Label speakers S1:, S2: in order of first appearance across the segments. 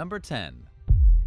S1: Number 10.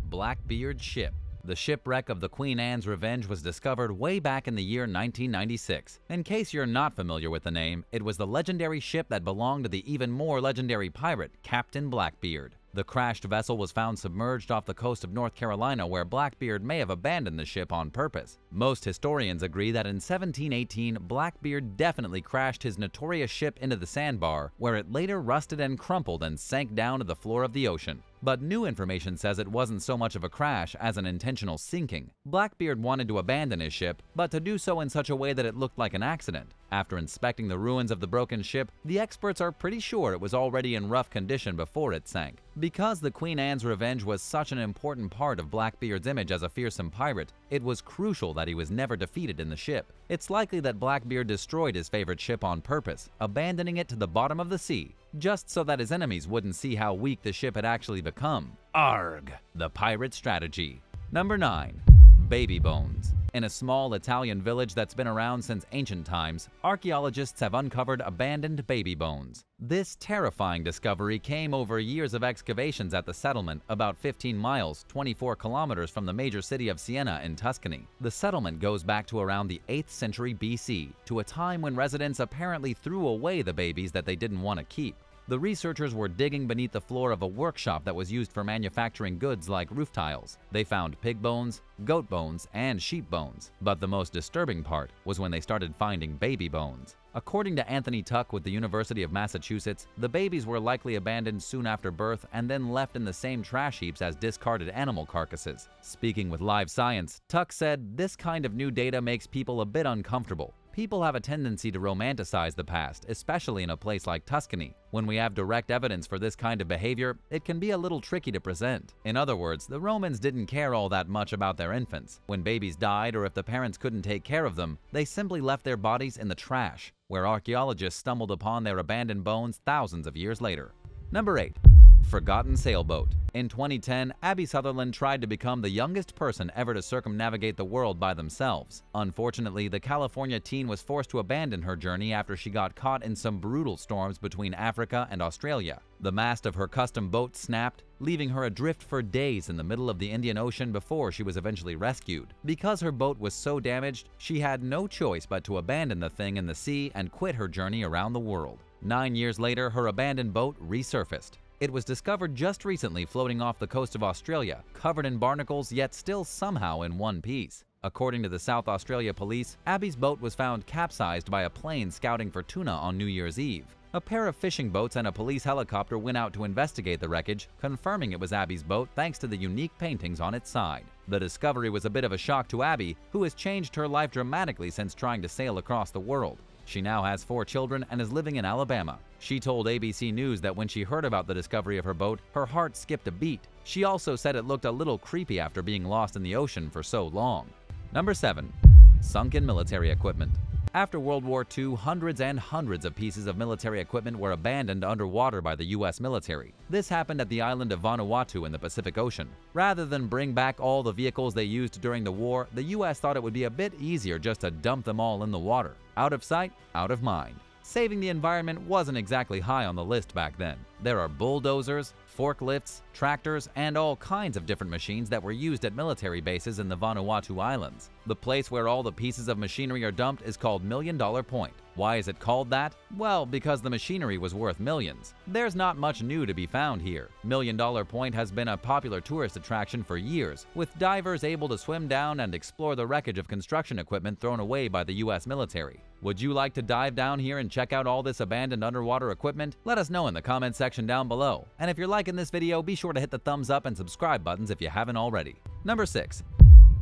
S1: Blackbeard Ship the shipwreck of the Queen Anne's Revenge was discovered way back in the year 1996. In case you're not familiar with the name, it was the legendary ship that belonged to the even more legendary pirate, Captain Blackbeard. The crashed vessel was found submerged off the coast of North Carolina where Blackbeard may have abandoned the ship on purpose. Most historians agree that in 1718, Blackbeard definitely crashed his notorious ship into the sandbar, where it later rusted and crumpled and sank down to the floor of the ocean. But new information says it wasn't so much of a crash as an intentional sinking. Blackbeard wanted to abandon his ship, but to do so in such a way that it looked like an accident. After inspecting the ruins of the broken ship, the experts are pretty sure it was already in rough condition before it sank. Because the Queen Anne's Revenge was such an important part of Blackbeard's image as a fearsome pirate, it was crucial that he was never defeated in the ship. It's likely that Blackbeard destroyed his favorite ship on purpose, abandoning it to the bottom of the sea, just so that his enemies wouldn't see how weak the ship had actually become. ARG! The pirate strategy. Number 9. Baby Bones. In a small Italian village that's been around since ancient times, archaeologists have uncovered abandoned baby bones. This terrifying discovery came over years of excavations at the settlement, about 15 miles, 24 kilometers from the major city of Siena in Tuscany. The settlement goes back to around the 8th century BC, to a time when residents apparently threw away the babies that they didn't want to keep. The researchers were digging beneath the floor of a workshop that was used for manufacturing goods like roof tiles. They found pig bones, goat bones, and sheep bones. But the most disturbing part was when they started finding baby bones. According to Anthony Tuck with the University of Massachusetts, the babies were likely abandoned soon after birth and then left in the same trash heaps as discarded animal carcasses. Speaking with Live Science, Tuck said this kind of new data makes people a bit uncomfortable. People have a tendency to romanticize the past, especially in a place like Tuscany. When we have direct evidence for this kind of behavior, it can be a little tricky to present. In other words, the Romans didn't care all that much about their infants. When babies died or if the parents couldn't take care of them, they simply left their bodies in the trash, where archaeologists stumbled upon their abandoned bones thousands of years later. Number 8. Forgotten Sailboat in 2010, Abby Sunderland tried to become the youngest person ever to circumnavigate the world by themselves. Unfortunately, the California teen was forced to abandon her journey after she got caught in some brutal storms between Africa and Australia. The mast of her custom boat snapped, leaving her adrift for days in the middle of the Indian Ocean before she was eventually rescued. Because her boat was so damaged, she had no choice but to abandon the thing in the sea and quit her journey around the world. Nine years later, her abandoned boat resurfaced. It was discovered just recently floating off the coast of Australia, covered in barnacles yet still somehow in one piece. According to the South Australia Police, Abby's boat was found capsized by a plane scouting for tuna on New Year's Eve. A pair of fishing boats and a police helicopter went out to investigate the wreckage, confirming it was Abby's boat thanks to the unique paintings on its side. The discovery was a bit of a shock to Abby, who has changed her life dramatically since trying to sail across the world. She now has four children and is living in Alabama. She told ABC News that when she heard about the discovery of her boat, her heart skipped a beat. She also said it looked a little creepy after being lost in the ocean for so long. Number 7. Sunken military equipment. After World War II, hundreds and hundreds of pieces of military equipment were abandoned underwater by the U.S. military. This happened at the island of Vanuatu in the Pacific Ocean. Rather than bring back all the vehicles they used during the war, the U.S. thought it would be a bit easier just to dump them all in the water. Out of sight, out of mind. Saving the environment wasn't exactly high on the list back then. There are bulldozers, forklifts, tractors, and all kinds of different machines that were used at military bases in the Vanuatu Islands. The place where all the pieces of machinery are dumped is called Million Dollar Point. Why is it called that? Well, because the machinery was worth millions. There's not much new to be found here. Million Dollar Point has been a popular tourist attraction for years, with divers able to swim down and explore the wreckage of construction equipment thrown away by the US military. Would you like to dive down here and check out all this abandoned underwater equipment? Let us know in the comment section down below. And if you're liking this video, be sure to hit the thumbs up and subscribe buttons if you haven't already. Number 6.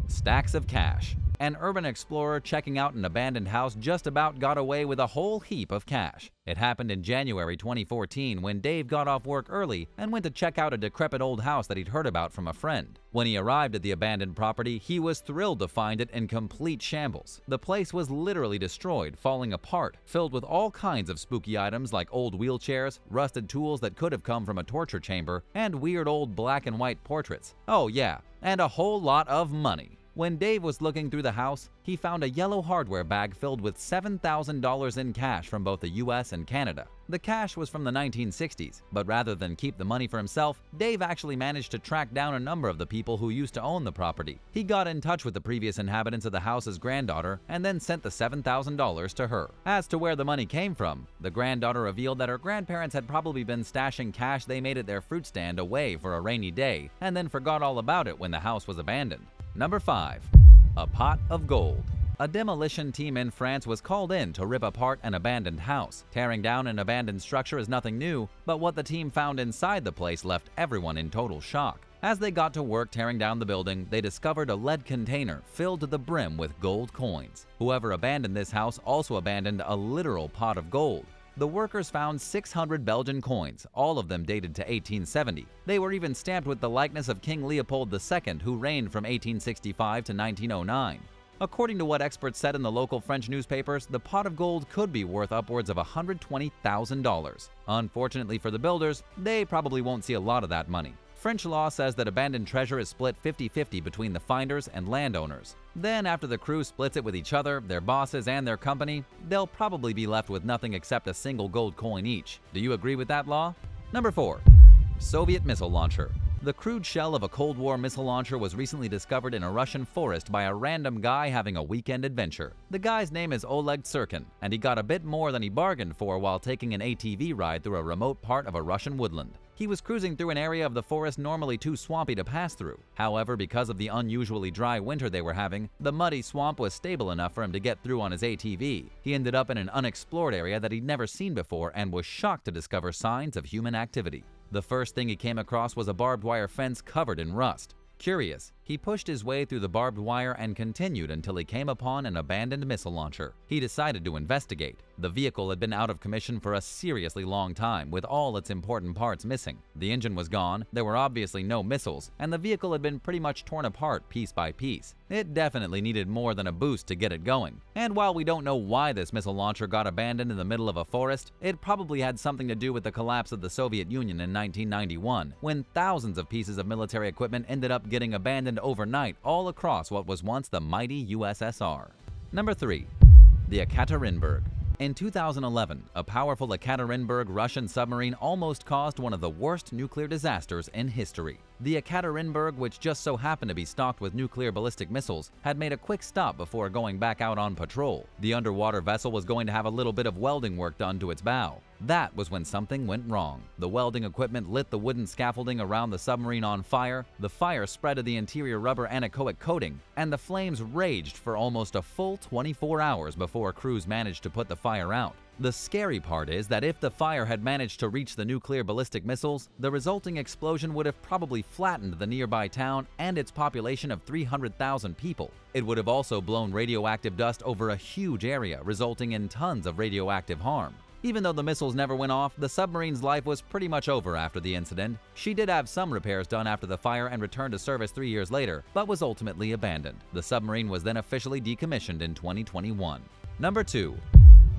S1: Stacks of cash. An urban explorer checking out an abandoned house just about got away with a whole heap of cash. It happened in January 2014 when Dave got off work early and went to check out a decrepit old house that he'd heard about from a friend. When he arrived at the abandoned property, he was thrilled to find it in complete shambles. The place was literally destroyed, falling apart, filled with all kinds of spooky items like old wheelchairs, rusted tools that could have come from a torture chamber, and weird old black and white portraits. Oh yeah, and a whole lot of money. When Dave was looking through the house, he found a yellow hardware bag filled with $7,000 in cash from both the US and Canada. The cash was from the 1960s, but rather than keep the money for himself, Dave actually managed to track down a number of the people who used to own the property. He got in touch with the previous inhabitants of the house's granddaughter and then sent the $7,000 to her. As to where the money came from, the granddaughter revealed that her grandparents had probably been stashing cash they made at their fruit stand away for a rainy day and then forgot all about it when the house was abandoned. Number 5. A Pot of Gold a demolition team in France was called in to rip apart an abandoned house. Tearing down an abandoned structure is nothing new, but what the team found inside the place left everyone in total shock. As they got to work tearing down the building, they discovered a lead container filled to the brim with gold coins. Whoever abandoned this house also abandoned a literal pot of gold. The workers found 600 Belgian coins, all of them dated to 1870. They were even stamped with the likeness of King Leopold II, who reigned from 1865 to 1909. According to what experts said in the local French newspapers, the pot of gold could be worth upwards of $120,000. Unfortunately for the builders, they probably won't see a lot of that money. French law says that abandoned treasure is split 50 50 between the finders and landowners. Then, after the crew splits it with each other, their bosses, and their company, they'll probably be left with nothing except a single gold coin each. Do you agree with that law? Number 4. Soviet Missile Launcher the crude shell of a Cold War missile launcher was recently discovered in a Russian forest by a random guy having a weekend adventure. The guy's name is Oleg Tsurkin, and he got a bit more than he bargained for while taking an ATV ride through a remote part of a Russian woodland. He was cruising through an area of the forest normally too swampy to pass through. However, because of the unusually dry winter they were having, the muddy swamp was stable enough for him to get through on his ATV. He ended up in an unexplored area that he'd never seen before and was shocked to discover signs of human activity. The first thing he came across was a barbed wire fence covered in rust. Curious, he pushed his way through the barbed wire and continued until he came upon an abandoned missile launcher. He decided to investigate. The vehicle had been out of commission for a seriously long time, with all its important parts missing. The engine was gone, there were obviously no missiles, and the vehicle had been pretty much torn apart piece by piece. It definitely needed more than a boost to get it going. And while we don't know why this missile launcher got abandoned in the middle of a forest, it probably had something to do with the collapse of the Soviet Union in 1991, when thousands of pieces of military equipment ended up getting abandoned overnight all across what was once the mighty USSR. Number 3. The Ekaterinburg in 2011, a powerful Ekaterinburg Russian submarine almost caused one of the worst nuclear disasters in history. The Ekaterinburg, which just so happened to be stocked with nuclear ballistic missiles, had made a quick stop before going back out on patrol. The underwater vessel was going to have a little bit of welding work done to its bow. That was when something went wrong. The welding equipment lit the wooden scaffolding around the submarine on fire, the fire spread to the interior rubber anechoic coating, and the flames raged for almost a full 24 hours before crews managed to put the fire out. The scary part is that if the fire had managed to reach the nuclear ballistic missiles, the resulting explosion would have probably flattened the nearby town and its population of 300,000 people. It would have also blown radioactive dust over a huge area, resulting in tons of radioactive harm. Even though the missiles never went off, the submarine's life was pretty much over after the incident. She did have some repairs done after the fire and returned to service three years later, but was ultimately abandoned. The submarine was then officially decommissioned in 2021. Number 2.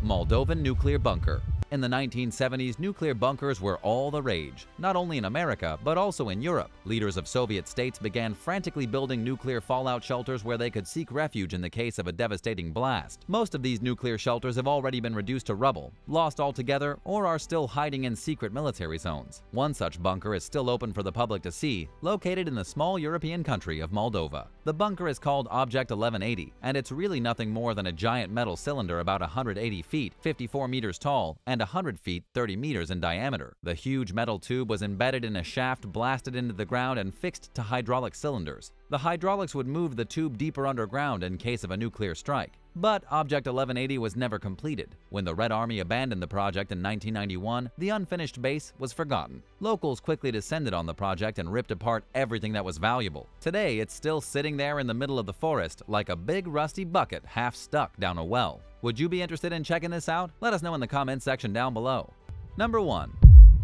S1: Moldovan Nuclear Bunker in the 1970s, nuclear bunkers were all the rage, not only in America, but also in Europe. Leaders of Soviet states began frantically building nuclear fallout shelters where they could seek refuge in the case of a devastating blast. Most of these nuclear shelters have already been reduced to rubble, lost altogether, or are still hiding in secret military zones. One such bunker is still open for the public to see, located in the small European country of Moldova. The bunker is called Object 1180, and it's really nothing more than a giant metal cylinder about 180 feet, 54 meters tall, and 100 feet 30 meters in diameter. The huge metal tube was embedded in a shaft blasted into the ground and fixed to hydraulic cylinders. The hydraulics would move the tube deeper underground in case of a nuclear strike. But Object 1180 was never completed. When the Red Army abandoned the project in 1991, the unfinished base was forgotten. Locals quickly descended on the project and ripped apart everything that was valuable. Today, it's still sitting there in the middle of the forest like a big rusty bucket half stuck down a well. Would you be interested in checking this out? Let us know in the comments section down below. Number 1.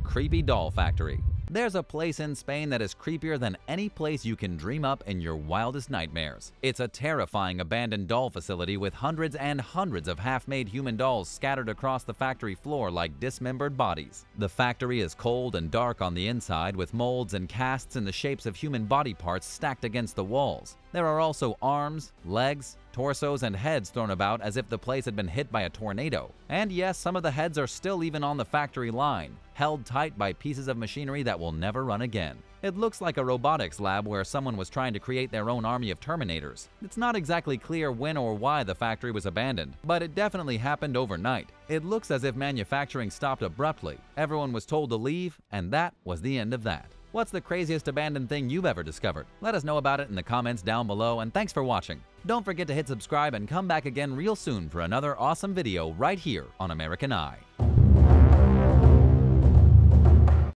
S1: Creepy Doll Factory There's a place in Spain that is creepier than any place you can dream up in your wildest nightmares. It's a terrifying abandoned doll facility with hundreds and hundreds of half-made human dolls scattered across the factory floor like dismembered bodies. The factory is cold and dark on the inside with molds and casts in the shapes of human body parts stacked against the walls. There are also arms, legs, torsos, and heads thrown about as if the place had been hit by a tornado. And yes, some of the heads are still even on the factory line, held tight by pieces of machinery that will never run again. It looks like a robotics lab where someone was trying to create their own army of Terminators. It's not exactly clear when or why the factory was abandoned, but it definitely happened overnight. It looks as if manufacturing stopped abruptly, everyone was told to leave, and that was the end of that. What's the craziest abandoned thing you've ever discovered? Let us know about it in the comments down below, and thanks for watching. Don't forget to hit subscribe and come back again real soon for another awesome video right here on American Eye.